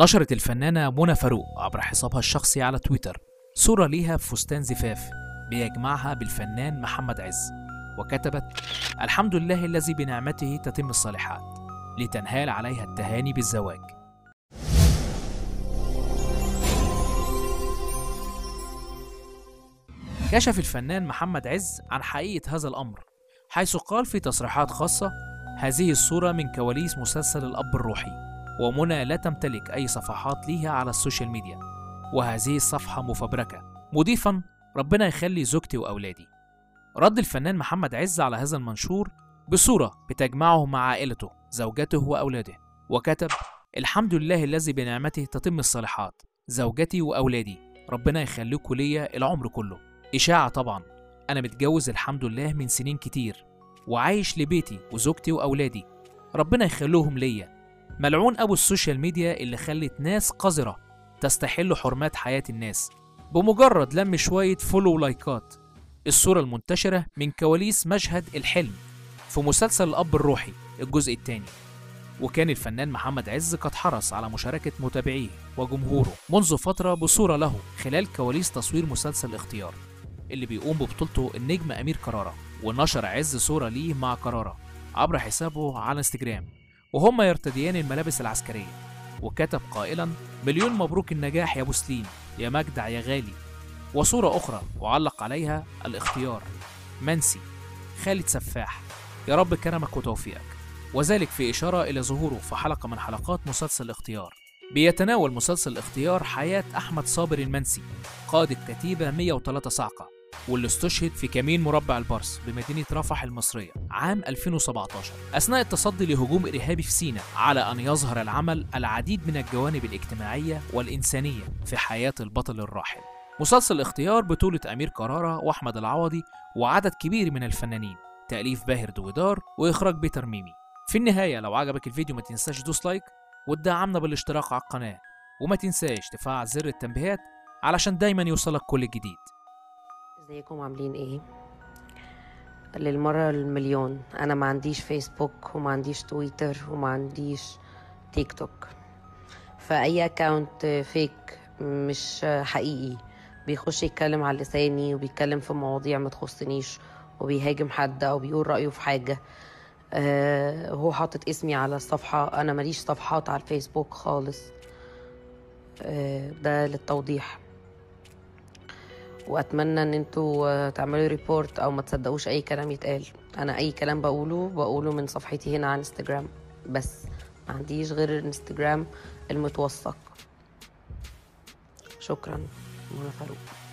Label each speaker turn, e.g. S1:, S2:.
S1: نشرت الفنانة منى فاروق عبر حسابها الشخصي على تويتر صورة ليها بفستان زفاف بيجمعها بالفنان محمد عز وكتبت الحمد لله الذي بنعمته تتم الصالحات لتنهال عليها التهاني بالزواج كشف الفنان محمد عز عن حقيقة هذا الأمر حيث قال في تصريحات خاصة هذه الصورة من كواليس مسلسل الأب الروحي ومنى لا تمتلك أي صفحات ليها على ال social media. وهذه الصفحة مفبركة. مضيفا ربنا يخلي زوجتي وأولادي. رد الفنان محمد عز على هذا المنشور بصورة بتجمعه مع عائلته زوجته وأولاده. وكتب الحمد لله الذي بنعمته تتم الصالحات. زوجتي وأولادي ربنا يخليكوا ليا العمر كله. إشاعة طبعا. أنا متجوز الحمد لله من سنين كتير. وعايش لبيتي وزوجتي وأولادي. ربنا يخليهم ليا. ملعون أبو ال social media اللي خلت ناس قذرة تستحل حرمات حياة الناس. بمجرد لم شوية follow لايكات الصورة المنتشرة من كواليس مشهد الحلم في مسلسل الأب الروحي الجزء الثاني. وكان الفنان محمد عز قد حرص على مشاركة متابعيه وجمهوره منذ فترة بصورة له خلال كواليس تصوير مسلسل اختيار اللي بيقوم ببطولته النجم أمير كرارة ونشر عز صورة ليه مع كرارة. عبر حسابه على انستجرام. وهما يرتديان الملابس العسكرية. وكتب قائلا مليون مبروك النجاح يا ابو سليم يا مجدع يا غالي. وصورة أخرى وعلق عليها الاختيار. منسي خالد سفاح يا رب كرمك وتوفيقك. وذلك في إشارة إلى ظهوره في حلقة من حلقات مسلسل الاختيار. بيتناول مسلسل الاختيار حياة أحمد صابر المنسي قائد الكتيبة 103 صعقة. واللي استشهد في كمين مربع البرص بمدينة رفح المصرية عام 2017 أثناء التصدي لهجوم إرهابي في سيناء على أن يظهر العمل العديد من الجوانب الاجتماعية والإنسانية في حياة البطل الراحل. مسلسل الاختيار بطولة أمير كرارة وأحمد العوضي وعدد كبير من الفنانين تأليف باهر دويدار وإخراج بيتر ميمي. في النهاية لو عجبك الفيديو ما تنساش دوس like وتدعمنا بالاشتراك على القناة. وما تنساش تفعل زر التنبيهات علشان دايما يوصلك كل جديد.
S2: ازيكم؟ عاملين إيه؟ للمرة المليون. أنا ما عنديش فيسبوك وما عنديش تويتر وما عنديش تيك توك. فأي account fake مش حقيقي. بيخش يتكلم على لساني وبيتكلم في مواضيع ما تخصنيش وبيهاجم حد أو بيقول رأيه في حاجة. آه هو حاطط اسمي على الصفحة. أنا ماليش صفحات على الفيسبوك خالص. آه ده للتوضيح. وأتمنى إن أنتوا تعملوا ريبورت أو ما تصدقوش أي كلام يتقال. أنا أي كلام بقوله بقوله من صفحتي هنا على انستجرام بس ما عنديش غير الانستجرام المتوثق. شكرا. منى فاروق.